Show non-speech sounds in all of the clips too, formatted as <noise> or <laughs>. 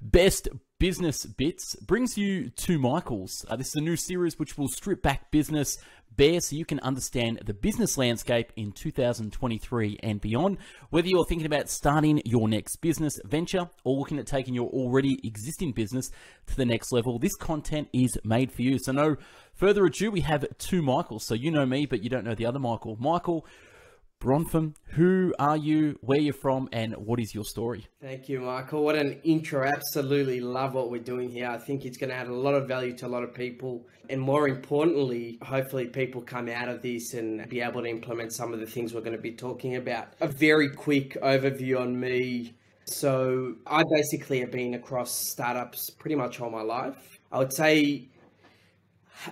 Best Business Bits brings you two Michaels. Uh, this is a new series which will strip back business bare so you can understand the business landscape in 2023 and beyond. Whether you're thinking about starting your next business venture or looking at taking your already existing business to the next level, this content is made for you. So, no further ado, we have two Michaels. So, you know me, but you don't know the other Michael. Michael, Bronfman, who are you, where you're from, and what is your story? Thank you, Michael. What an intro. Absolutely love what we're doing here. I think it's going to add a lot of value to a lot of people. And more importantly, hopefully people come out of this and be able to implement some of the things we're going to be talking about. A very quick overview on me. So, I basically have been across startups pretty much all my life. I would say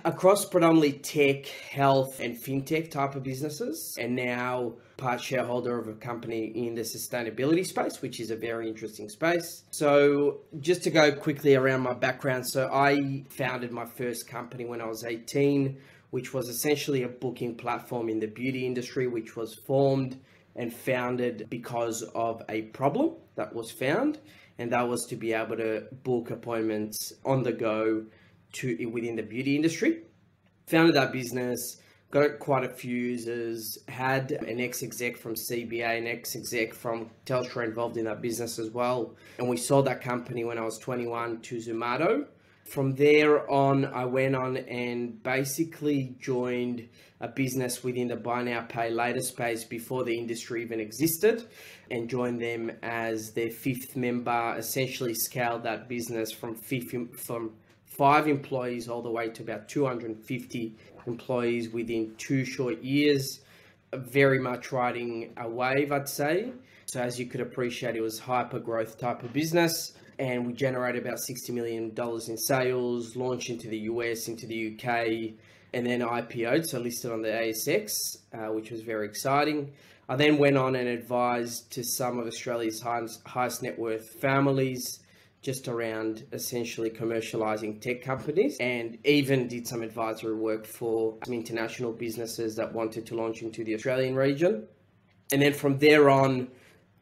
across predominantly tech, health, and fintech type of businesses, and now part shareholder of a company in the sustainability space, which is a very interesting space. So, just to go quickly around my background, so I founded my first company when I was 18, which was essentially a booking platform in the beauty industry, which was formed and founded because of a problem that was found, and that was to be able to book appointments on the go to within the beauty industry. Founded that business, got quite a few users, had an ex-exec from CBA, an ex-exec from Telstra involved in that business as well. And we sold that company when I was 21 to Zomato. From there on, I went on and basically joined a business within the buy now pay later space before the industry even existed and joined them as their fifth member essentially scaled that business from fifth from five employees all the way to about 250 employees within two short years. Very much riding a wave, I'd say. So, as you could appreciate, it was hyper growth type of business. And we generated about $60 million in sales, launched into the US, into the UK, and then IPO'd, so listed on the ASX, uh, which was very exciting. I then went on and advised to some of Australia's highest, highest net worth families just around essentially commercializing tech companies and even did some advisory work for some international businesses that wanted to launch into the Australian region. And then from there on,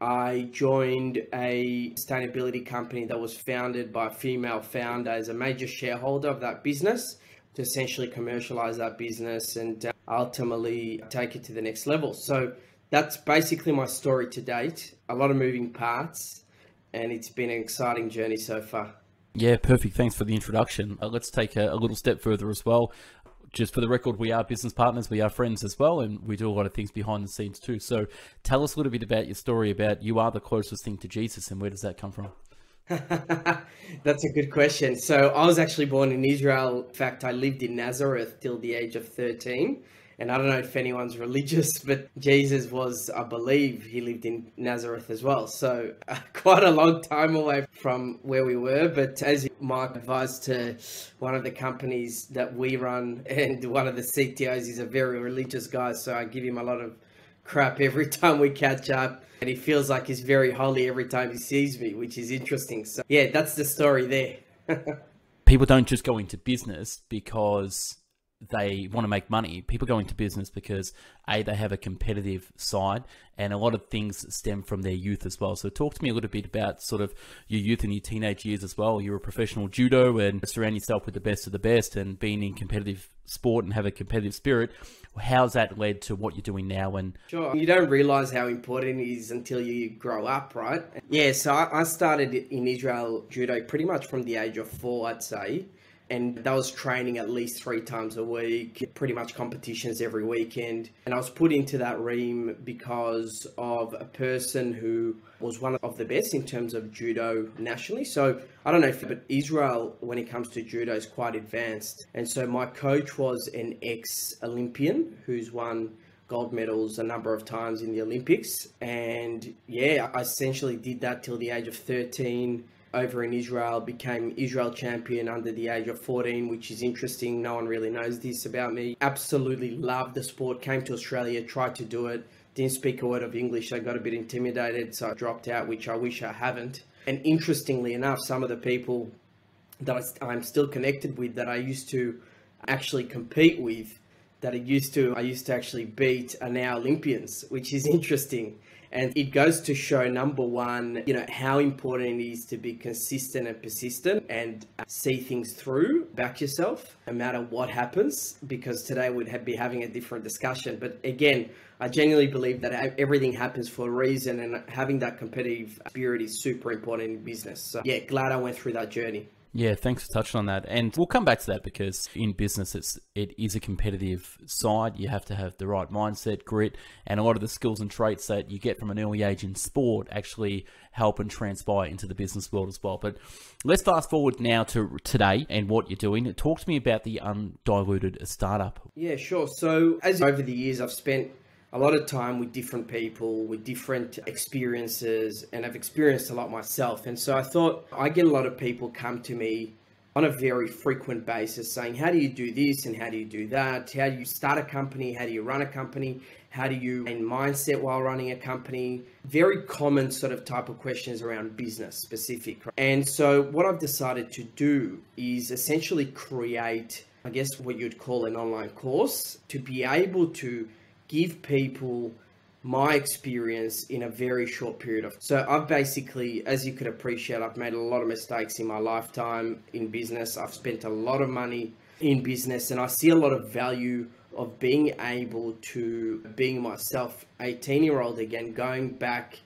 I joined a sustainability company that was founded by a female founder as a major shareholder of that business to essentially commercialize that business and uh, ultimately take it to the next level. So that's basically my story to date. A lot of moving parts and it's been an exciting journey so far. Yeah, perfect. Thanks for the introduction. Uh, let's take a, a, little step further as well. Just for the record, we are business partners, we are friends as well, and we do a lot of things behind the scenes too. So tell us a little bit about your story about you are the closest thing to Jesus, and where does that come from? <laughs> That's a good question. So I was actually born in Israel. In fact, I lived in Nazareth till the age of 13. And I don't know if anyone's <laughs> religious, but Jesus was, I believe, he lived in Nazareth as well. So uh, <laughs> quite a long time away from where we were. But as Mike advised to one of the companies that we run, <laughs> and one of the CTOs is a very religious guy. So I give him a lot of crap every time we catch up. And he feels like he's very holy every time he sees me, which is interesting. So yeah, that's the story there. People don't just go into business because they want to make money. People go into business because a they have a competitive side, and a lot of things stem from their youth as well. So talk to me a little bit about sort of your youth and your teenage years as well. You're a professional judo and surround yourself with the best of the best, and being in competitive sport and have a competitive spirit. How's that led to what you're doing now? And sure, you don't realize how important it is until you grow up, right? Yeah. So I started in Israel judo pretty much from the age of four, I'd say and that was training at least three times a week, pretty much competitions every weekend. And I was put into that ream because of a person who was one of the best in terms of judo nationally. So I don't know if, but Israel, when it comes to judo, is quite advanced. And so my coach was an ex Olympian who's won gold medals a number of times in the Olympics. And yeah, I essentially did that till the age of 13 over in Israel, became Israel champion under the age of 14, which is interesting. No one really knows this about me. Absolutely loved the sport, came to Australia, tried to do it, didn't speak a word of English. I got a bit intimidated, so I dropped out, which I wish I haven't. And interestingly enough, some of the people that I'm still connected with that I used to actually compete with, that I used to, I used to actually beat are now Olympians, which is <laughs> interesting And it goes to show number one, you know, how important it is to be consistent and persistent and see things through, back yourself, no matter what happens, because today we'd be having a different discussion. But again, I genuinely believe that everything happens for a reason and having that competitive spirit is super important in business. So yeah, glad I went through that journey. Yeah, thanks for touching on that. And we'll come back to that because in business, it's it is a competitive side. You have to have the right mindset, grit, and a lot of the skills and traits that you get from an early age in sport actually help and transpire into the business world as well. But let's fast forward now to today and what you're doing. Talk to me about the undiluted startup. Yeah, sure. So as over the years, I've spent a lot of time with different people with different experiences and I've experienced a lot myself. And so I thought I get a lot of people come to me on a very frequent basis saying, How do you do this and how do you do that? How do you start a company? How do you run a company? How do you in mindset while running a company? Very common sort of type of questions around business specific. And so what I've decided to do is essentially create, I guess what you'd call an online course to be able to give people my experience in a very short period of so I've basically as you could appreciate I've made a lot of mistakes in my lifetime in business. I've spent a lot of money in business and I see a lot of value of being able to being myself 18 year old again going back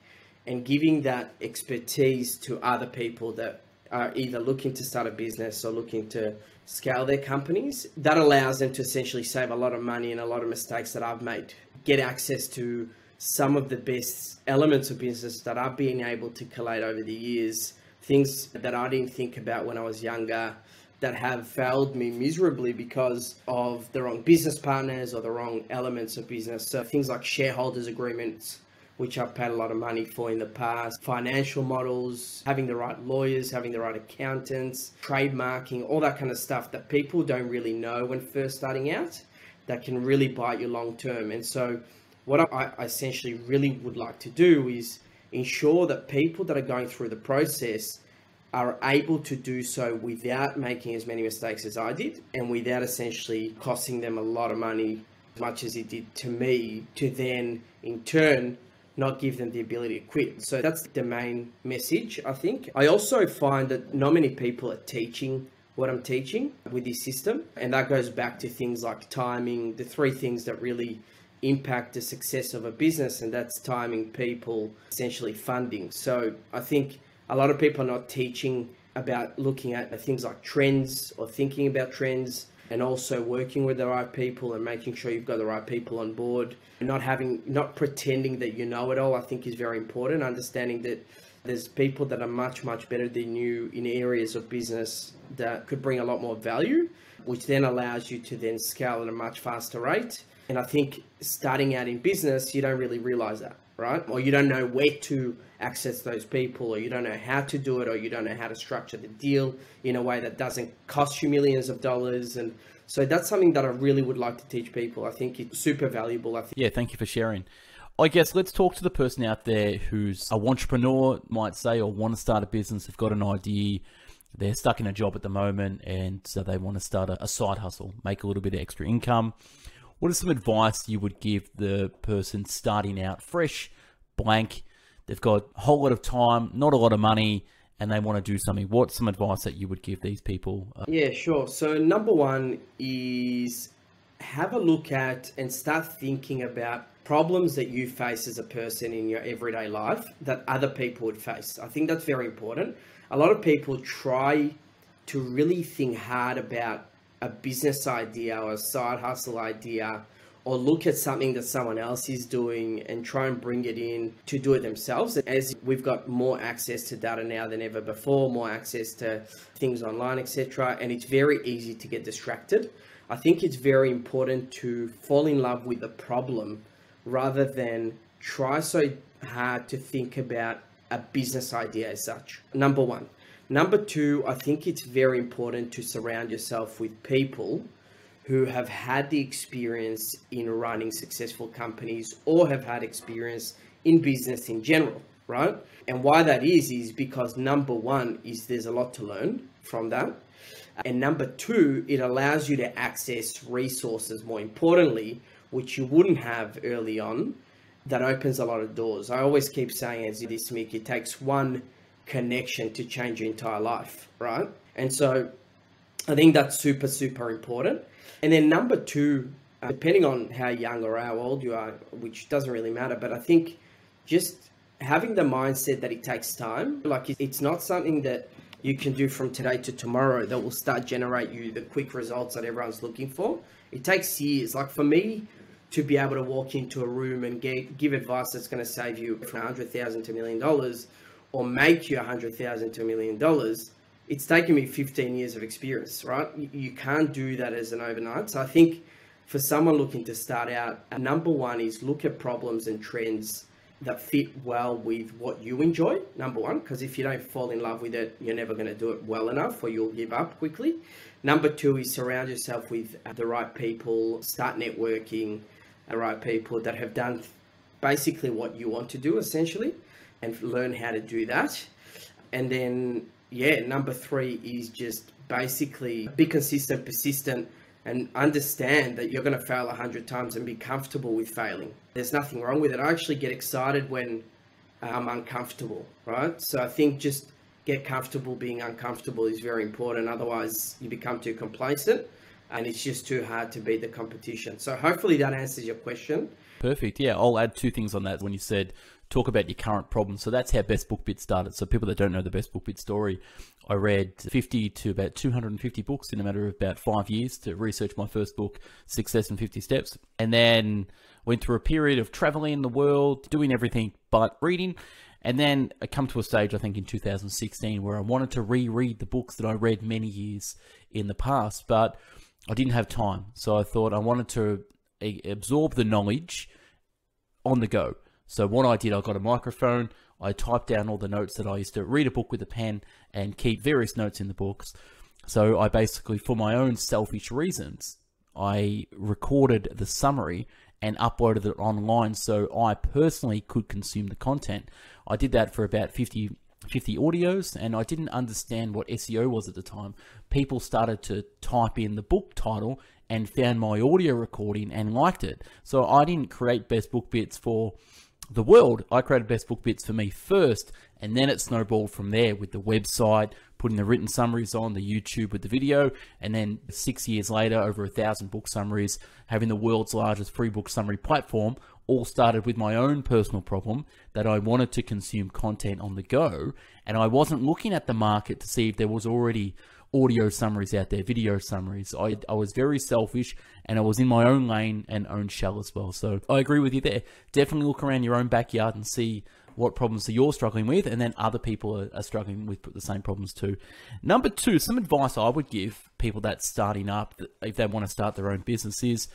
and giving that expertise to other people that are either looking to start a business or looking to scale their companies. That allows them to essentially save a lot of money and a lot of mistakes that I've made. Get access to some of the best elements of business that I've been able to collate over the years, things that I didn't think about when I was younger that have failed me miserably because of the wrong business partners or the wrong elements of business. So things like shareholders agreements, which I've paid a lot of money for in the past, financial models, having the right lawyers, having the right accountants, trademarking, all that kind of stuff that people don't really know when first starting out that can really bite you long term. And so, what I essentially really would like to do is ensure that people that are going through the process are able to do so without making as many mistakes as I did and without essentially costing them a lot of money, as much as it did to me, to then in turn not give them the ability to quit. So that's the main message, I think. I also find that not many people are teaching what I'm teaching with this system. And that goes back to things like timing, the three things that really impact the success of a business, and that's timing, people, essentially funding. So I think a lot of people are not teaching about looking at things like trends or thinking about trends and also working with the right people and making sure you've got the right people on board. Not having not pretending that you know it all i think is very important. Understanding that there's people that are much much better than you in areas of business that could bring a lot more value which then allows you to then scale at a much faster rate. And i think starting out in business you don't really realize that right or you don't know where to access those people or you don't know how to do it or you don't know how to structure the deal in a way that doesn't cost you millions of dollars and so that's something that I really would like to teach people. I think it's super valuable. I think. Yeah, thank you for sharing. I guess let's talk to the person out there who's a entrepreneur, might say, or want to start a business, have got an idea, they're stuck in a job at the moment, and so they want to start a, a side hustle, make a little bit of extra income. What is some advice you would give the person starting out fresh, blank? They've got a whole lot of time, not a lot of money, and they want to do something, what's some advice that you would give these people? Yeah, sure. So, number one is have a look at and start thinking about problems that you face as a person in your everyday life that other people would face. I think that's very important. A lot of people try to really think hard about a business idea or a side hustle idea or look at something that someone else is doing and try and bring it in to do it themselves. As we've got more access to data now than ever before, more access to things online, etc., and it's very easy to get distracted. I think it's very important to fall in love with the problem rather than try so hard to think about a business idea as such. Number one. Number two, I think it's very important to surround yourself with people who have had the experience in running successful companies or have had experience in business in general, right? And why that is, is because number one is there's a lot to learn from that. And number two, it allows you to access resources more importantly, which you wouldn't have early on that opens a lot of doors. I always keep saying, as this, Mick, it takes one connection to change your entire life, right? And so I think that's super, super important. And then number two, uh, depending on how young or how old you are, which doesn't really matter, but I think just having the mindset that it takes time, like it's not something that you can do from today to tomorrow that will start generate you the quick results that everyone's looking for. It takes years. Like for me, to be able to walk into a room and get, give advice that's going to save you from a hundred thousand to a million dollars, or make you a hundred thousand to a million dollars, it's taken me 15 years of experience. Right? You, can't do that as an overnight. So I think for someone looking to start out, number one is look at problems and trends that fit well with what you enjoy, number one, because if you don't fall in love with it, you're never going to do it well enough or you'll give up quickly. Number two is surround yourself with the right people, start networking, the right people that have done basically what you want to do essentially and learn how to do that. And then, yeah, number three is just basically be consistent, persistent, and understand that you're going to fail a hundred times and be comfortable with failing. There's nothing wrong with it. I actually get excited when I'm uncomfortable, right? So I think just get comfortable being uncomfortable is very important. Otherwise, you become too complacent and it's just too hard to beat the competition. So hopefully that answers your question. Perfect. Yeah, I'll add two things on that. When you said talk about your current problems, so that's how Best Book Bit started. So people that don't know the Best Book Bit story, I read 50 to about 250 books in a matter of about five years to research my first book, Success in 50 Steps, and then went through a period of traveling the world, doing everything but reading. And then I come to a stage, I think, in 2016 where I wanted to reread the books that I read many years in the past, but I didn't have time. So I thought I wanted to absorb the knowledge on the go. So what I did, I got a microphone, I typed down all the notes that I used to read a book with a pen and keep various notes in the books. So I basically, for my own selfish reasons, I recorded the summary and uploaded it online so I personally could consume the content. I did that for about 50 50 audios and I didn't understand what SEO was at the time. People started to type in the book title and found my audio recording and liked it. So I didn't create Best Book Bits for the world. I created Best Book Bits for me first and then it snowballed from there with the website, putting the written summaries on, the YouTube with the video, and then six years later, over a thousand book summaries, having the world's largest free book summary platform, all started with my own personal problem that I wanted to consume content on the go, and I wasn't looking at the market to see if there was already audio summaries out there, video summaries. I, I was very selfish and I was in my own lane and own shell as well. So I agree with you there. Definitely look around your own backyard and see what problems that you're struggling with, and then other people are, are, struggling with the same problems too. Number two, some advice I would give people that's starting up, if they want to start their own business, is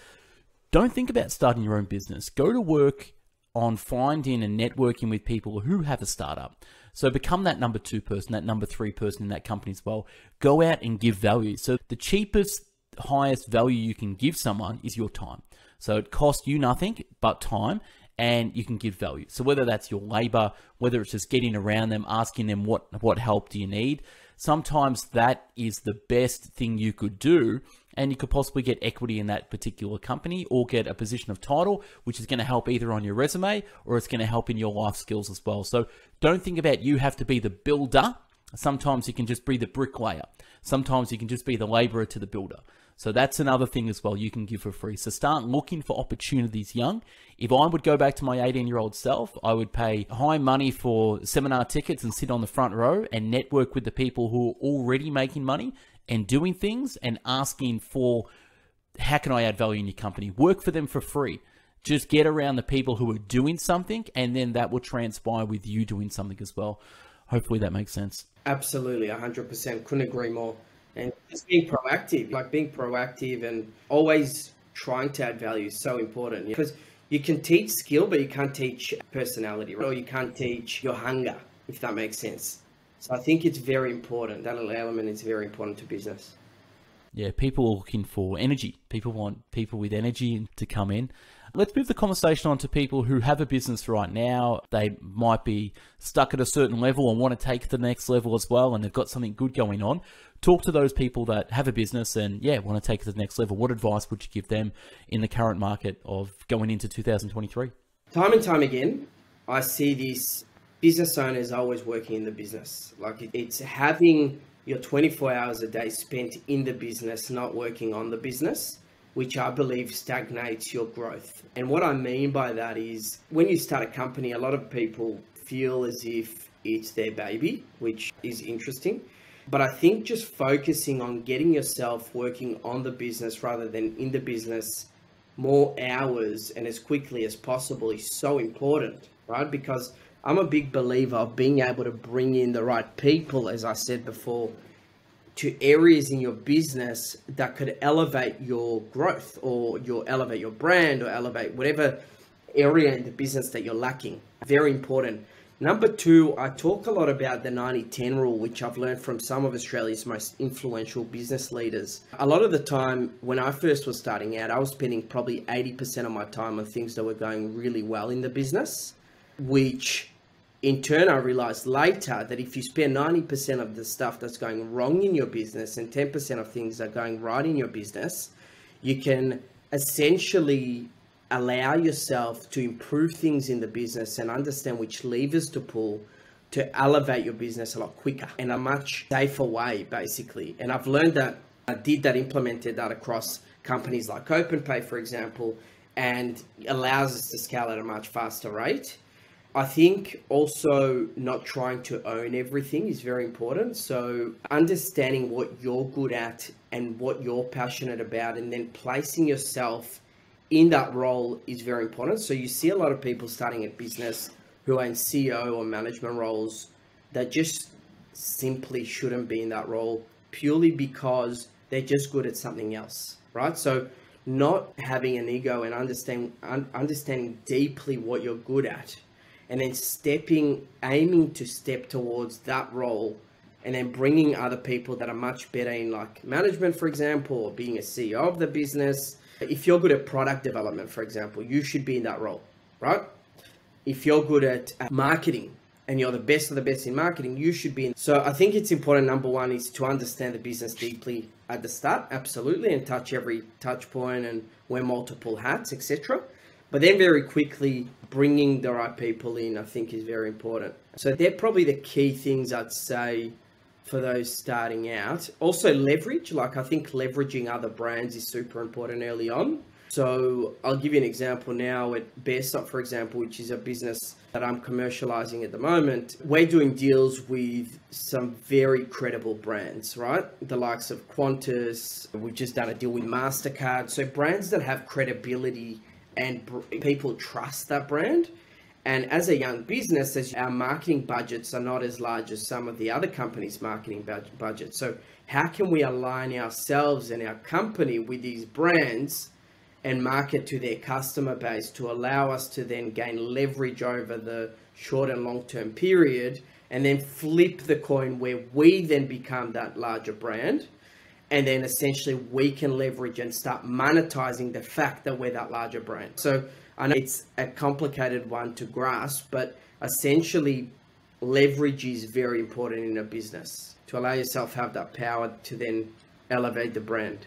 don't think about starting your own business. Go to work on finding and networking with people who have a startup. So become that number two person, that number three person in that company as well. Go out and give value. So the cheapest, highest value you can give someone is your time. So it costs you nothing but time and you can give value. So whether that's your labor, whether it's just getting around them, asking them what what help do you need, sometimes that is the best thing you could do and you could possibly get equity in that particular company or get a position of title which is going to help either on your resume or it's going to help in your life skills as well. So don't think about you have to be the builder. Sometimes you can just be the bricklayer. Sometimes you can just be the laborer to the builder. So that's another thing as well you can give for free. So start looking for opportunities young. If I would go back to my 18 year old self, I would pay high money for seminar tickets and sit on the front row and network with the people who are already making money and doing things and asking for how can I add value in your company? Work for them for free. Just get around the people who are doing something and then that will transpire with you doing something as well. Hopefully that makes sense. Absolutely, 100%. Couldn't agree more and just being proactive, like being proactive and always trying to add value is so important because you can teach skill, but you can't teach personality, right? or you can't teach your hunger, if that makes sense. So I think it's very important. That element is very important to business. Yeah, people are looking for energy. People want people with energy to come in. Let's move the conversation on to people who have a business right now. They might be stuck at a certain level and want to take the next level as well, and they've got something good going on. Talk to those people that have a business and, yeah, want to take it to the next level. What advice would you give them in the current market of going into 2023? time and time again, I see this business owners always working in the business. Like it's having your 24 hours a day spent in the business, not working on the business, which I believe stagnates your growth. And what I mean by that is when you start a company, a lot of people feel as if it's their baby, which is interesting. But I think just focusing on getting yourself working on the business rather than in the business more hours and as quickly as possible is so important, right? Because I'm a big believer of being able to bring in the right people, as I said before, to areas in your business that could elevate your growth or your elevate your brand or elevate whatever area in the business that you're lacking. Very important. Number two, I talk a lot about the 90 10 rule, which I've learned from some of Australia's most influential business leaders. A lot of the time, when I first was starting out, I was spending probably 80% of my time on things that were going really well in the business, which in turn, I realized later that if you spend 90% of the stuff that's going wrong in your business and 10% of things are going right in your business, you can essentially allow yourself to improve things in the business and understand which levers to pull to elevate your business a lot quicker in a much safer way, basically. And I've learned that I did that, implemented that across companies like OpenPay, for example, and allows us to scale at a much faster rate. I think also not trying to own everything is very important. So, understanding what you're good at and what you're passionate about, and then placing yourself in that role is very important. So you see a lot of people starting a business who are in CEO or management roles that just simply shouldn't be in that role purely because they're just good at something else, right? So not having an ego and understanding un- understanding deeply what you're good at and then stepping aiming to step towards that role and then bringing other people that are much better in like management for example or being a CEO of the business if you're good at product development, for example, you should be in that role, right? If you're good at uh, marketing and you're the best of the best in marketing, you should be in. So I think it's important. Number one is to understand the business deeply at the start, absolutely, and touch every touch point and wear multiple hats, etc. But then very quickly bringing the right people in, I think, is very important. So they're probably the key things I'd say for those starting out. Also, leverage. Like, I think leveraging other brands is super important early on. So, I'll give you an example now at Bearstop, for example, which is a business that I'm commercializing at the moment. We're doing deals with some very credible brands, right? The likes of Qantas. We've just done a deal with MasterCard. So, brands that have credibility and people trust that brand. And as a young business, as our marketing budgets are not as large as some of the other companies' marketing budgets. So, how can we align ourselves and our company with these brands and market to their customer base to allow us to then gain leverage over the short and long term period and then flip the coin where we then become that larger brand? And then essentially we can leverage and start monetizing the fact that we're that larger brand. So, I know it's a complicated one to grasp, but essentially, leverage is very important in a business to allow yourself have that power to then elevate the brand.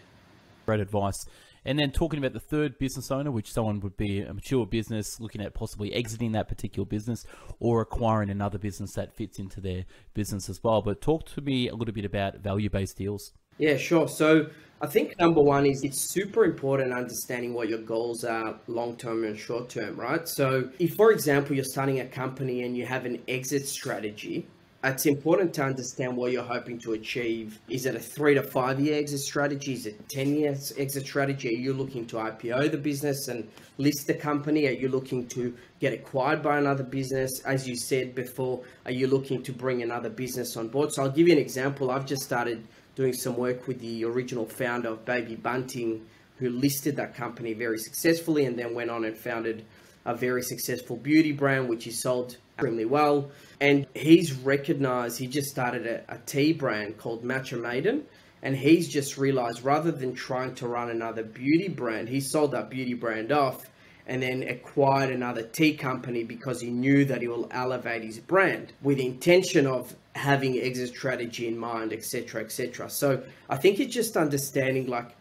Great advice. And then talking about the third business owner, which someone would be a mature business looking at possibly exiting that particular business or acquiring another business that fits into their business as well. But talk to me a little bit about value based deals. Yeah, sure. So I think number one is it's super important understanding what your goals are long term and short term, right? So, if for example you're starting a company and you have an exit strategy, it's important to understand what you're hoping to achieve. Is it a three to five year exit strategy? Is it 10 years exit strategy? Are you looking to IPO the business and list the company? Are you looking to get acquired by another business? As you said before, are you looking to bring another business on board? So I'll give you an example. I've just started doing some work with the original founder of Baby Bunting, who listed that company very successfully and then went on and founded a very successful beauty brand, which he sold extremely well. And he's recognized, he just started a, a tea brand called Matcha Maiden. And he's just realized rather than trying to run another beauty brand, he sold that beauty brand off and then acquired another tea company because he knew that he will elevate his brand with the intention of having exit strategy in mind, etc., etc. So I think it's just understanding like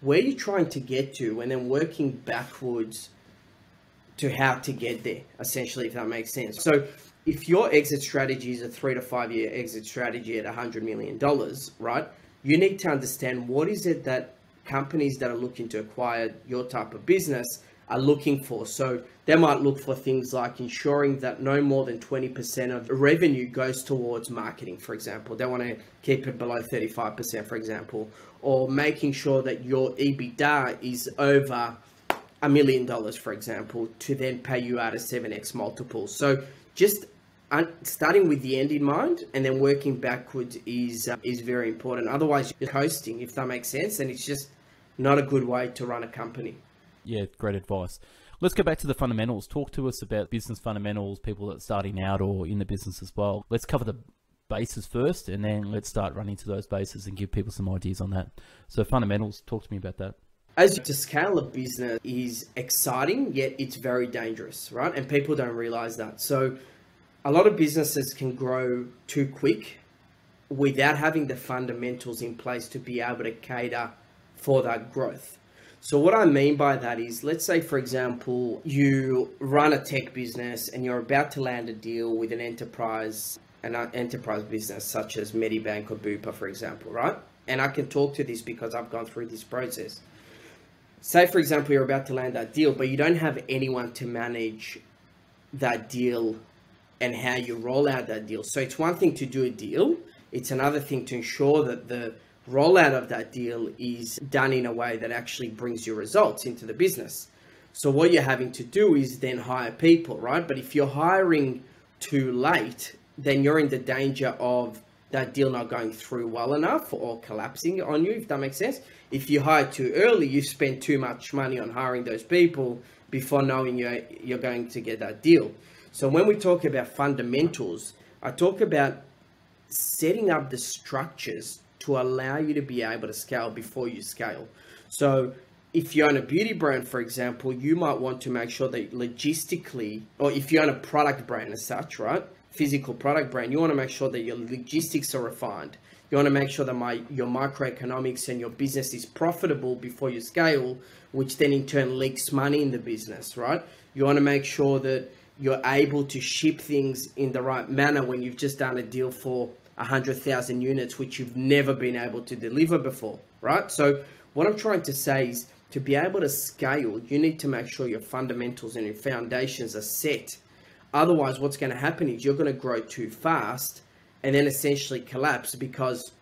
where you're trying to get to and then working backwards to how to get there, essentially, if that makes sense. So if your exit strategy is a three to five year exit strategy at $100 million, right, you need to understand what is it that companies that are looking to acquire your type of business are looking for. So they might look for things like ensuring that no more than 20% of revenue goes towards marketing, for example. They want to keep it below 35%, for example, or making sure that your EBITDA is over a million dollars, for example, to then pay you out a 7x multiple. So just starting with the end in mind and then working backwards is uh, is very important. Otherwise, you're coasting, if that makes sense, and it's just not a good way to run a company. Yeah, great advice. Let's go back to the fundamentals. Talk to us about business fundamentals, people that are starting out or in the business as well. Let's cover the bases first, and then let's start running to those bases and give people some ideas on that. So, fundamentals, talk to me about that. As to scale a business is exciting, yet it's very dangerous, right? And people don't realize that. So, a lot of businesses can grow too quick without having the fundamentals in place to be able to cater for that growth. So what I mean by that is, let's say, for example, you run a tech business and you're about to land a deal with an enterprise, an uh, enterprise business such as Medibank or Bupa, for example, right? And I can talk to this because I've gone through this process. Say, for example, you're about to land that deal, but you don't have anyone to manage that deal and how you roll out that deal. So it's one thing to do a deal, it's another thing to ensure that the rollout of that deal is done in a way that actually brings your results into the business. So what you're having to do is then hire people, right? But if you're hiring too late, then you're in the danger of that deal not going through well enough or collapsing on you, if that makes sense. If you hire too early, you spend too much money on hiring those people before knowing you're, you're going to get that deal. So when we talk about fundamentals, I talk about setting up the structures to allow you to be able to scale before you scale. So if you own a beauty brand, for example, you might want to make sure that logistically, or if you own a product brand as such, right? Physical product brand, you want to make sure that your logistics are refined. You want to make sure that my your microeconomics and your business is profitable before you scale, which then in turn leaks money in the business, right? You want to make sure that you're able to ship things in the right manner when you've just done a deal for 100,000 units, which you've never been able to deliver before, right? So, what I'm trying to say is to be able to scale, you need to make sure your fundamentals and your foundations are set. Otherwise, what's going to happen is you're going to grow too fast and then essentially collapse because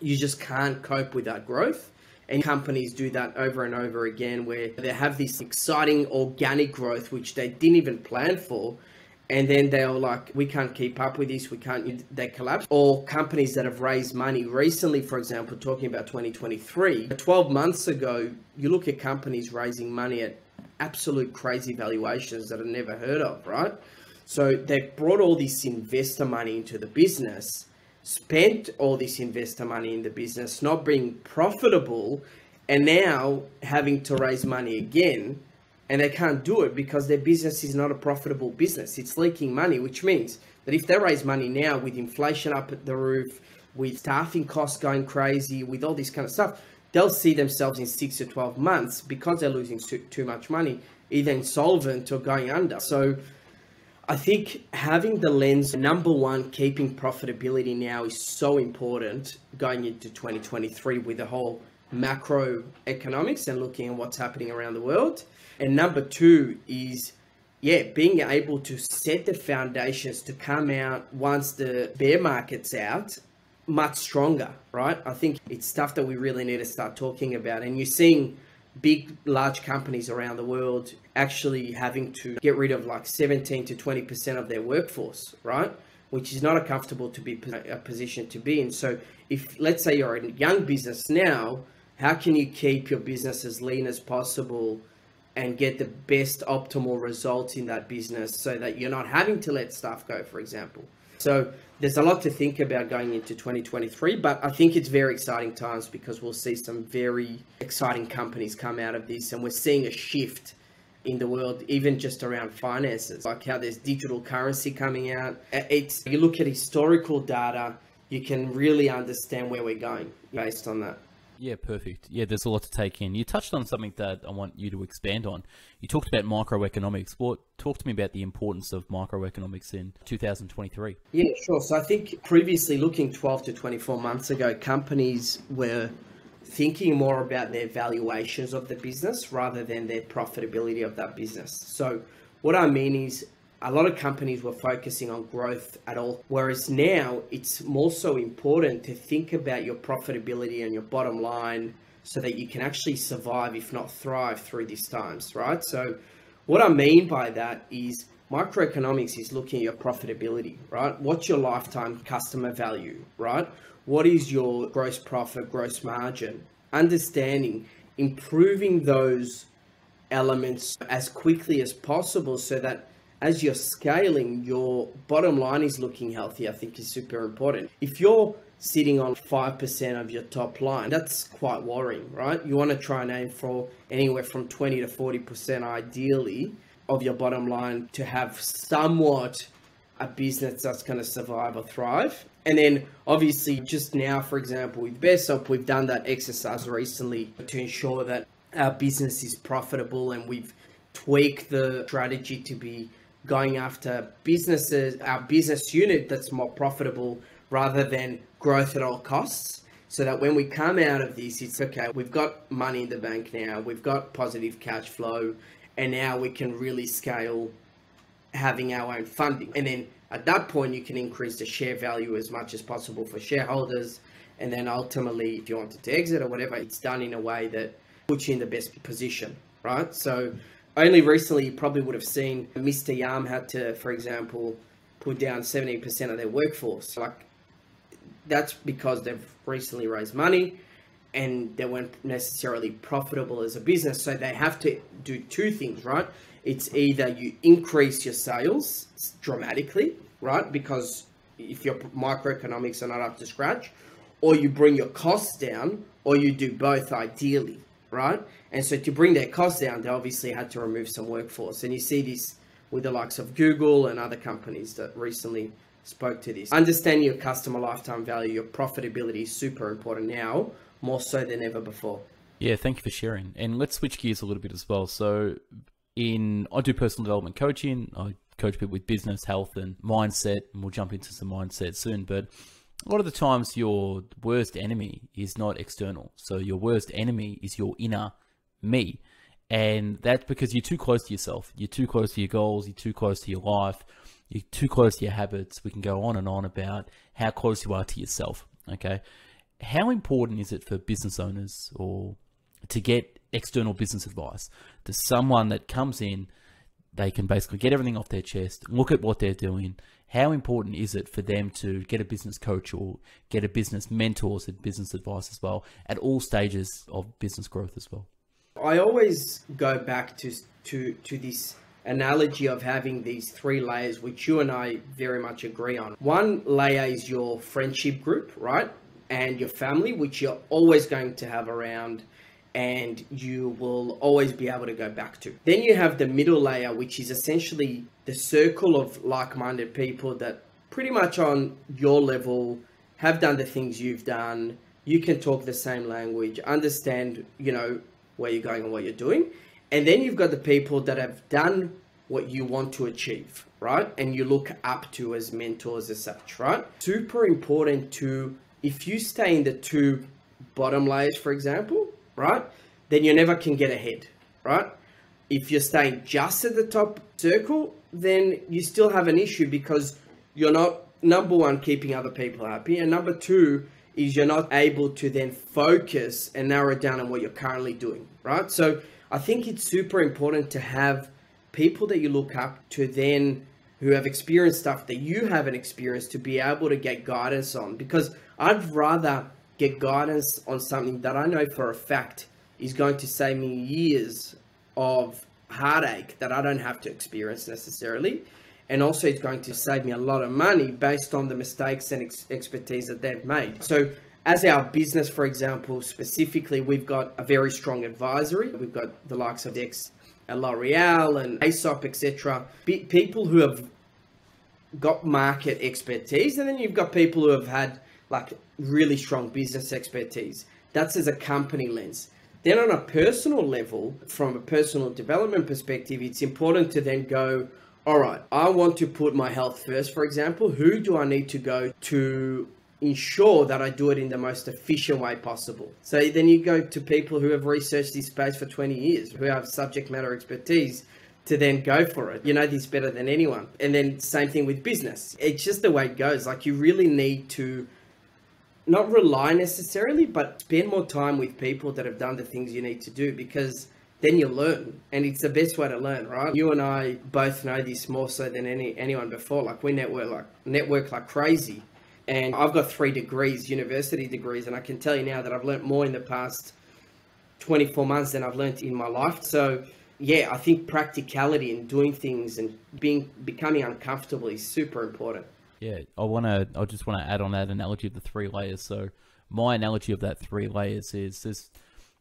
you just can't cope with that growth. And companies do that over and over again where they have this exciting organic growth, which they didn't even plan for and then they're like, we can't keep up with this, we can't, they collapse. Or companies that have raised money recently, for example, talking about 2023, 12 months ago, you look at companies raising money at absolute crazy valuations that are never heard of, right? So they've brought all this investor money into the business, spent all this investor money in the business, not being profitable, and now having to raise money again and they can't do it because their business is not a profitable business. It's leaking money, which means that if they raise money now with inflation up at the roof, with staffing costs going crazy, with all this kind of stuff, they'll see themselves in six to 12 months because they're losing too much money, either insolvent or going under. So I think having the lens, number one, keeping profitability now is so important going into 2023 with the whole macroeconomics and looking at what's happening around the world. And number two is, yeah, being able to set the foundations to come out once the bear market's out much stronger, right? I think it's stuff that we really need to start talking about. And you're seeing big, large companies around the world actually having to get rid of like 17 to 20% of their workforce, right? Which is not a comfortable to be a position to be in. So if let's say you're a young business now, how can you keep your business as lean as possible and get the best optimal results in that business so that you're not having to let staff go, for example. So there's a lot to think about going into 2023, but I think it's very exciting times because we'll see some very exciting companies come out of this, and we're seeing a shift in the world, even just around finances, like how there's digital currency coming out. Uh, it's you look at historical data, you can really understand where we're going based on that. Yeah, perfect. Yeah, there's a lot to take in. You touched on something that I want you to expand on. You talked about microeconomics. What talk to me about the importance of microeconomics in 2023? Yeah, sure. So I think previously, looking 12 to 24 months ago, companies were thinking more about their valuations of the business rather than their profitability of that business. So what I mean is a lot of companies were focusing on growth at all. Whereas now it's more so important to think about your profitability and your bottom line so that you can actually survive, if not thrive, through these times, right? So, what I mean by that is microeconomics is looking at your profitability, right? What's your lifetime customer value, right? What is your gross profit, gross margin? Understanding, improving those elements as quickly as possible so that as you're scaling, your bottom line is looking healthy, I think is super important. If you're sitting on 5% of your top line, that's quite worrying, right? You want to try and aim for anywhere from 20 to 40% ideally of your bottom line to have somewhat a business that's going to survive or thrive. And then obviously just now, for example, with Bestop, we've done that exercise recently to ensure that our business is profitable and we've tweaked the strategy to be going after businesses, our business unit that's more profitable rather than growth at all costs. So that when we come out of this, it's okay, we've got money in the bank now, we've got positive cash flow, and now we can really scale having our own funding. And then at that point, you can increase the share value as much as possible for shareholders. And then ultimately, if you wanted to exit or whatever, it's done in a way that puts you in the best position, right? So only recently you probably would have seen Mr. Yum had to, for example, put down 70% of their workforce. Like that's because they've recently raised money and they weren't necessarily profitable as a business. So they have to do two things, right? It's either you increase your sales dramatically, right? Because if your microeconomics are not up to scratch, or you bring your costs down, or you do both ideally, right? And so to bring their costs down, they obviously had to remove some workforce. And you see this with the likes of Google and other companies that recently spoke to this. Understanding your customer lifetime value, your profitability is super important now, more so than ever before. Yeah, thank you for sharing. And let's switch gears a little bit as well. So in I do personal development coaching. I coach people with business, health, and mindset, and we'll jump into some mindset soon. But a lot of the times your worst enemy is not external. So your worst enemy is your inner me. And that's because you're too close to yourself. You're too close to your goals. You're too close to your life. You're too close to your habits. We can go on and on about how close you are to yourself. Okay. How important is it for business owners or to get external business advice to someone that comes in they can basically get everything off their chest, look at what they're doing. How important is it for them to get a business coach or get a business mentor and business advice as well at all stages of business growth as well? I always go back to to to this analogy of having these three layers, which you and I very much agree on. One layer is your friendship group, right? And your family, which you're always going to have around and you will always be able to go back to. Then you have the middle layer, which is essentially the circle of like minded people that pretty much on your level have done the things you've done. You can talk the same language, understand, you know, where you're going and what you're doing. And then you've got the people that have done what you want to achieve, right? And you look up to as mentors as such, right? Super important to, if you stay in the two bottom layers, for example, right? Then you never can get ahead, right? If you're staying just at the top circle, then you still have an issue because you're not, number one, keeping other people happy. And number two, is you're not able to then focus and narrow down on what you're currently doing, right? So I think it's super important to have people that you look up to then who have experienced stuff that you haven't experienced to be able to get guidance on because I'd rather get guidance on something that I know for a fact is going to save me years of heartache that I don't have to experience necessarily. And also, it's going to save me a lot of money based on the mistakes and ex- expertise that they've made. So, as our business, for example, specifically, we've got a very strong advisory. We've got the likes of X, uh, L'Oreal and Aesop, etc. people who have got market expertise, and then you've got people who have had like really strong business expertise. That's as a company lens. Then, on a personal level, from a personal development perspective, it's important to then go, all right, I want to put my health first, for example. Who do I need to go to ensure that I do it in the most efficient way possible? So then you go to people who have researched this space for 20 years, who have subject matter expertise to then go for it. You know this better than anyone. And then same thing with business. It's just the way it goes. Like you really need to not rely necessarily, but spend more time with people that have done the things you need to do because then you learn. And it's the best way to learn right? You and i both know this more so than any anyone before. Like we network like network like crazy. And i've got three degrees university degrees and i can tell you now that i've learned more in the past 24 months than i've learned in my life. So yeah i think practicality and doing things and being becoming uncomfortable is super important. Yeah, I want to. I just want to add on that analogy of the three layers. So my analogy of that three layers is there's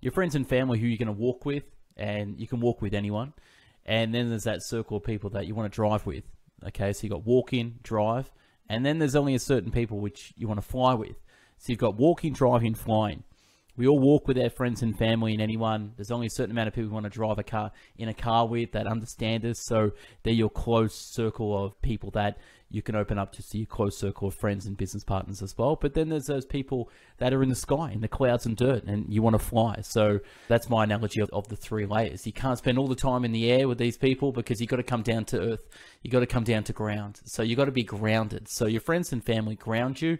your friends and family who you're going to walk with, and you can walk with anyone. And then there's that circle of people that you want to drive with. Okay, so you've got walk in, drive, and then there's only a certain people which you want to fly with. So you've got walking, driving, flying. We all walk with our friends and family and anyone. There's only a certain amount of people we want to drive a car in a car with that understand us. So they're your close circle of people that you can open up just to your close circle of friends and business partners as well. But then there's those people that are in the sky, in the clouds and dirt, and you want to fly. So that's my analogy of, of the three layers. You can't spend all the time in the air with these people because you've got to come down to earth. You've got to come down to ground. So you've got to be grounded. So your friends and family ground you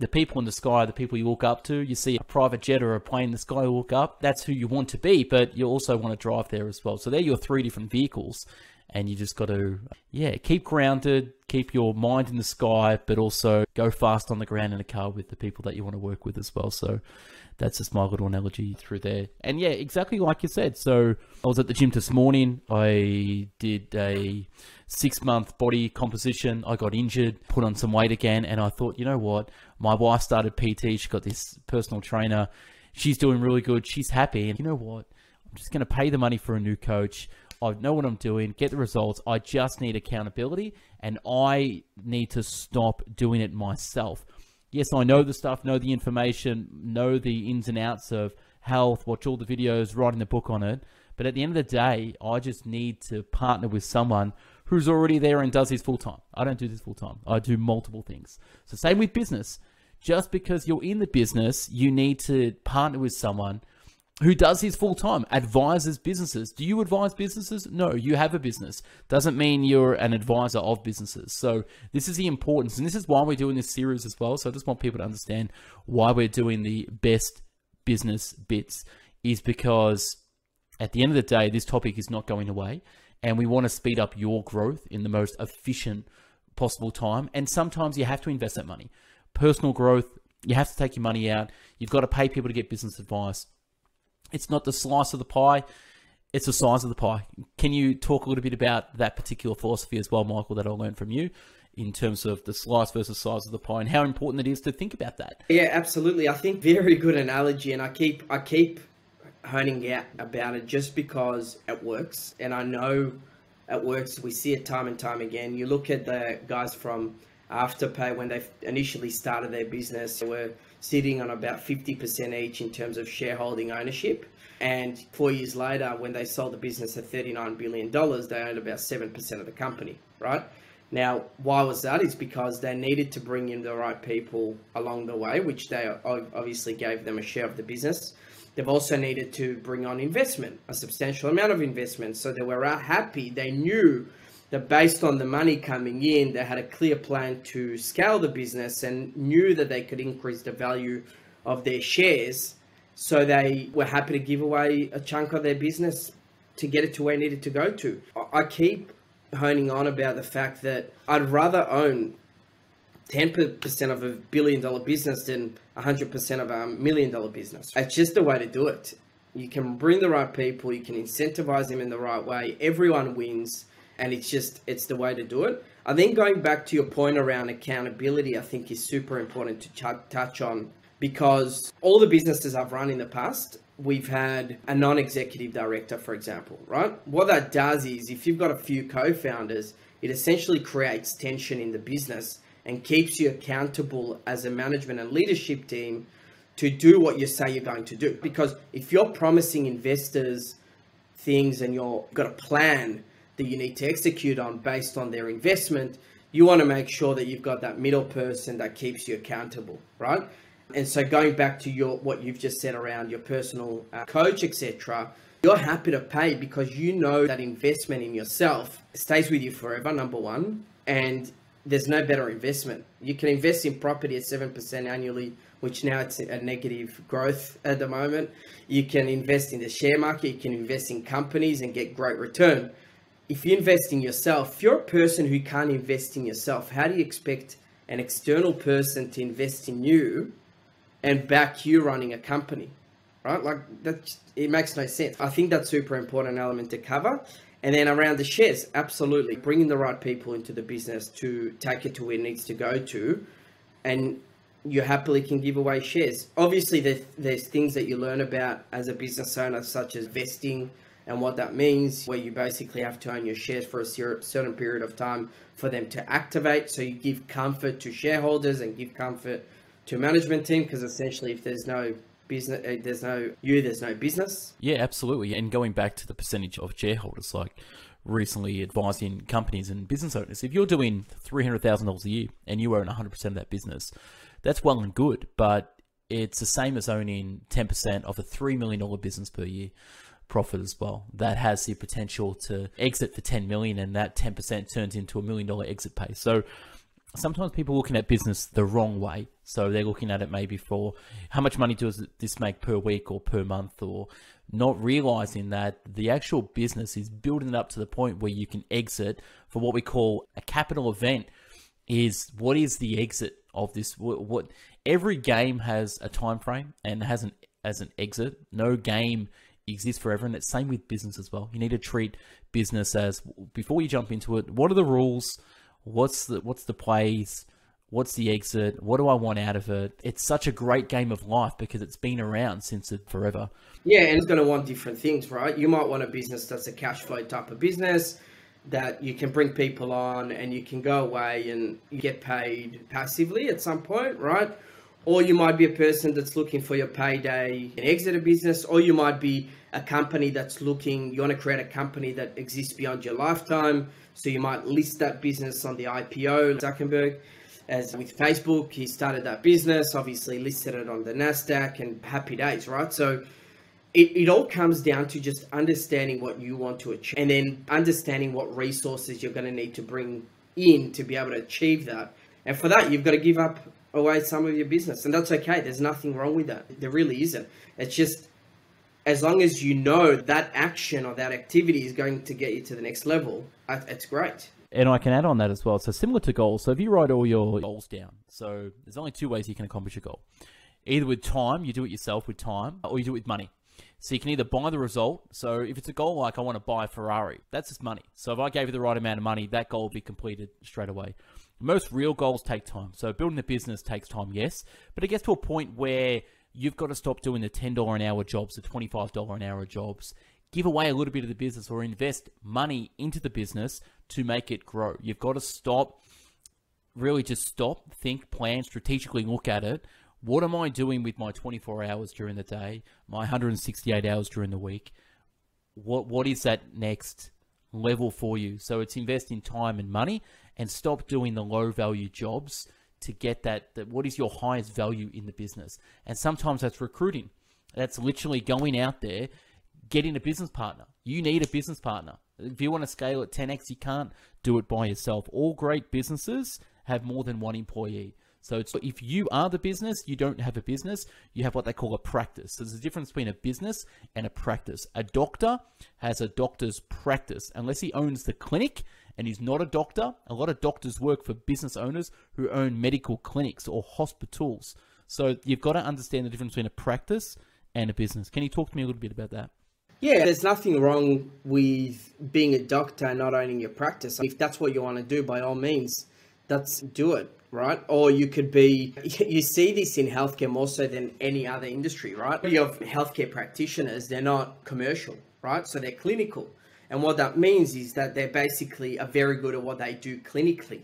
the people in the sky, the people you walk up to. You see a private jet or a plane in the sky walk up. That's who you want to be, but you also want to drive there as well. So they're your three different vehicles, and you just got to, yeah, keep grounded, keep your mind in the sky, but also go fast on the ground in a car with the people that you want to work with as well. So that's just my little analogy through there. And yeah, exactly like you said. So I was at the gym this morning. I did a six month body composition. I got injured, put on some weight again, and I thought, you know what? My wife started PT. She got this personal trainer. She's doing really good. She's happy. And you know what? I'm just going to pay the money for a new coach. I know what I'm doing, get the results. I just need accountability and I need to stop doing it myself. Yes, I know the stuff, know the information, know the ins and outs of health, watch all the videos, writing the book on it. But at the end of the day, I just need to partner with someone who's already there and does this full time. I don't do this full time. I do multiple things. So same with business. Just because you're in the business, you need to partner with someone who does his full time, advises businesses. Do you advise businesses? No, you have a business. Doesn't mean you're an advisor of businesses. So this is the importance, and this is why we're doing this series as well. So I just want people to understand why we're doing the best business bits is because at the end of the day, this topic is not going away, and we want to speed up your growth in the most efficient possible time. And sometimes you have to invest that money. Personal growth, you have to take your money out. You've got to pay people to get business advice it's not the slice of the pie, it's the size of the pie. Can you talk a little bit about that particular philosophy as well, Michael, that I learned from you? in terms of the slice versus size of the pie and how important it is to think about that. Yeah, absolutely. I think very good analogy and I keep I keep honing out about it just because it works and I know it works. We see it time and time again. You look at the guys from Afterpay when they initially started their business, they were sitting on about 50% each in terms of shareholding ownership. And four years later, when they sold the business at $39 billion, they owned about 7% of the company, right? Now, why was that? Is because they needed to bring in the right people along the way, which they obviously gave them a share of the business. They've also needed to bring on investment, a substantial amount of investment. So they were happy. They knew that based on the money coming in, they had a clear plan to scale the business and knew that they could increase the value of their shares. So they were happy to give away a chunk of their business to get it to where it needed to go to. I keep honing on about the fact that I'd rather own 10% of a billion dollar business than 100% of a million dollar business. It's just the way to do it. You can bring the right people, you can incentivize them in the right way, everyone wins and it's just it's the way to do it. I think going back to your point around accountability, I think is super important to ch- touch on because all the businesses I've run in the past, we've had a non-executive director, for example, right? What that does is if you've got a few co-founders, it essentially creates tension in the business and keeps you accountable as a management and leadership team to do what you say you're going to do. Because if you're promising investors things and you've got a plan that you need to execute on based on their investment, you want to make sure that you've got that middle person that keeps you accountable, right? And so going back to your what you've just said around your personal uh, coach, etc., you're happy to pay because you know that investment in yourself stays with you forever. Number one, and there's no better investment. You can invest in property at seven percent annually, which now it's a negative growth at the moment. You can invest in the share market. You can invest in companies and get great return. If you invest in yourself, if you're a person who can't invest in yourself, how do you expect an external person to invest in you and back you running a company, right? Like that, it makes no sense. I think that's super important element to cover. And then around the shares, absolutely bringing the right people into the business to take it to where it needs to go to, and you happily can give away shares. Obviously, there's, there's things that you learn about as a business owner, such as vesting and what that means, where you basically have to own your shares for a certain period of time for them to activate. So you give comfort to shareholders and give comfort to management team because essentially if there's no business uh, there's no you there's no business. Yeah absolutely. And going back to the percentage of shareholders like recently advising companies and business owners if you're doing $300000 a year and you own 100% of that business that's well and good but it's the same as owning 10% of a $3 million business per year profit as well that has the potential to exit for 10 million and that 10% turns into a million dollar exit pay so sometimes people looking at business the wrong way. So they're looking at it maybe for how much money does this make per week or per month, or not realizing that the actual business is building it up to the point where you can exit for what we call a capital event. Is what is the exit of this? What, what every game has a time frame and has an as an exit. No game exists forever, and it's same with business as well. You need to treat business as before you jump into it. What are the rules? What's the what's the plays? What's the exit? What do I want out of it? It's such a great game of life because it's been around since it forever. Yeah, and it's going to want different things, right? You might want a business that's a cash flow type of business that you can bring people on and you can go away and get paid passively at some point, right? Or you might be a person that's looking for your payday and exit a business, or you might be a company that's looking, you want to create a company that exists beyond your lifetime so you might list that business on the IPO. Zuckerberg, as with Facebook, he started that business, obviously listed it on the NASDAQ and happy days, right? So it, it all comes down to just understanding what you want to achieve and then understanding what resources you're going to need to bring in to be able to achieve that. And for that, you've got to give up away some of your business. And that's okay. There's nothing wrong with that. There really isn't. It's just as long as you know that action or that activity is going to get you to the next level, it's great. And I can add on that as well. So similar to goals. So if you write all your goals down, so there's only two ways you can accomplish a goal. Either with time, you do it yourself with time, or you do it with money. So you can either buy the result. So if it's a goal like I want to buy a Ferrari, that's just money. So if I gave you the right amount of money, that goal will be completed straight away. Most real goals take time. So building a business takes time, yes, but it gets to a point where you've got to stop doing the $10 an hour jobs, the $25 an hour jobs. Give away a little bit of the business or invest money into the business to make it grow. You've got to stop, really just stop, think, plan, strategically look at it. What am I doing with my 24 hours during the day, my 168 hours during the week? What What is that next level for you? So it's invest in time and money and stop doing the low value jobs to get that, that what is your highest value in the business. And sometimes that's recruiting. That's literally going out there, getting a business partner. You need a business partner. If you want to scale at 10x, you can't do it by yourself. All great businesses have more than one employee. So if you are the business, you don't have a business, you have what they call a practice. So there's a difference between a business and a practice. A doctor has a doctor's practice. Unless he owns the clinic and he's not a doctor, a lot of doctors work for business owners who own medical clinics or hospitals. So you've got to understand the difference between a practice and a business. Can you talk to me a little bit about that? Yeah, there's nothing wrong with being a doctor and not owning your practice. If that's what you want to do, by all means, that's do it right? Or you could be, <laughs> you see this in healthcare more so than any other industry, right? You have healthcare practitioners, they're not commercial, right? So they're clinical. And what that means is that they're basically are very good at what they do clinically,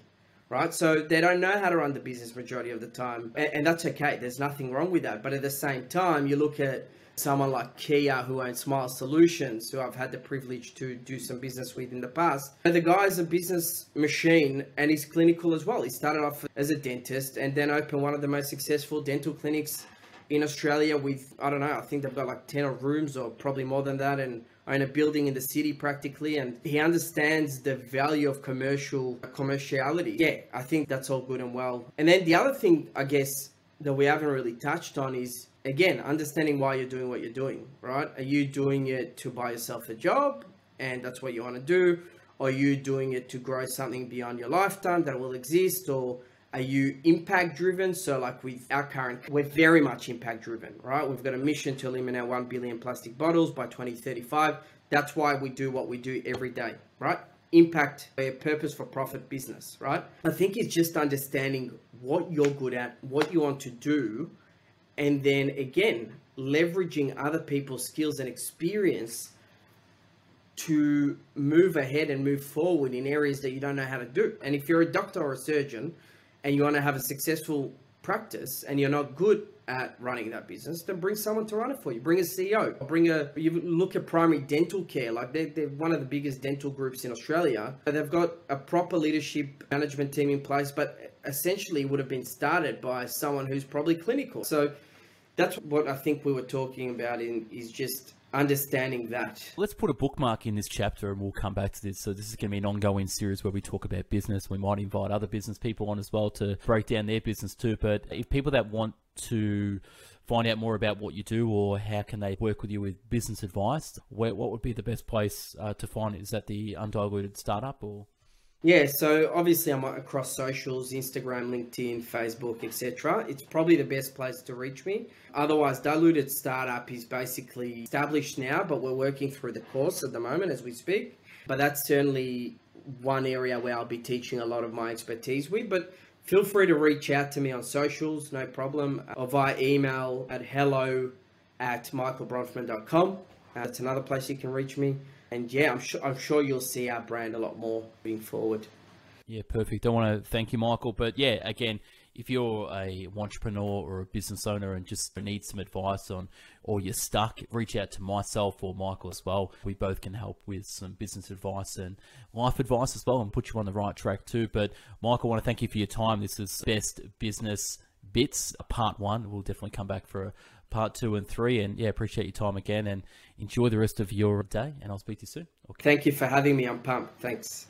right? So they don't know how to run the business majority of the time, and, and that's okay. There's nothing wrong with that. But at the same time, you look at someone like Kia who owns Smile Solutions, who I've had the privilege to do some business with in the past. And the guy's a business machine and he's clinical as well. He started off as a dentist and then opened one of the most successful dental clinics in Australia with, I don't know, I think they've got like 10 rooms or probably more than that and own a building in the city practically and he understands the value of commercial commerciality. Yeah, I think that's all good and well. And then the other thing I guess that we haven't really touched on is again understanding why you're doing what you're doing, right? Are you doing it to buy yourself a job and that's what you want to do? Are you doing it to grow something beyond your lifetime that will exist or are you impact driven? So, like with our current, we're very much impact driven, right? We've got a mission to eliminate 1 billion plastic bottles by 2035. That's why we do what we do every day, right? Impact a purpose for profit business, right? I think it's just understanding what you're good at, what you want to do, and then again, leveraging other people's skills and experience to move ahead and move forward in areas that you don't know how to do. And if you're a doctor or a surgeon, and you want to have a successful practice and you're not good at running that business, then bring someone to run it for you. Bring a CEO. Bring a. You look at primary dental care. Like they're, they're one of the biggest dental groups in Australia. They've got a proper leadership management team in place, but essentially would have been started by someone who's probably clinical. So that's what I think we were talking about. In is just understanding that. Let's put a bookmark in this chapter and we'll come back to this. So, this is going to be an ongoing series where we talk about business. We might invite other business people on as well to break down their business too. But if people that want to find out more about what you do or how can they work with you with business advice, where, what would be the best place uh, to find it? Is that the Undiluted Startup or? Yeah, so obviously I'm across socials, Instagram, LinkedIn, Facebook, etc. It's probably the best place to reach me. Otherwise, Diluted Startup is basically established now, but we're working through the course at the moment as we speak. But that's certainly one area where I'll be teaching a lot of my expertise with. But feel free to reach out to me on socials, no problem, uh, or via email at hello at michaelbronfman.com. Uh, that's another place you can reach me and yeah, I'm sure I'm sure you'll see our brand a lot more moving forward. Yeah, perfect. I want to thank you, Michael. But yeah, again, if you're a entrepreneur or a business owner and just need some advice on, or you're stuck, reach out to myself or Michael as well. We both can help with some business advice and life advice as well and put you on the right track too. But Michael, I want to thank you for your time. This is best business bits, part one. We'll definitely come back for a part two and three. And yeah, appreciate your time again and enjoy the rest of your day. And I'll speak to you soon. Okay. Thank you for having me. I'm pumped. Thanks.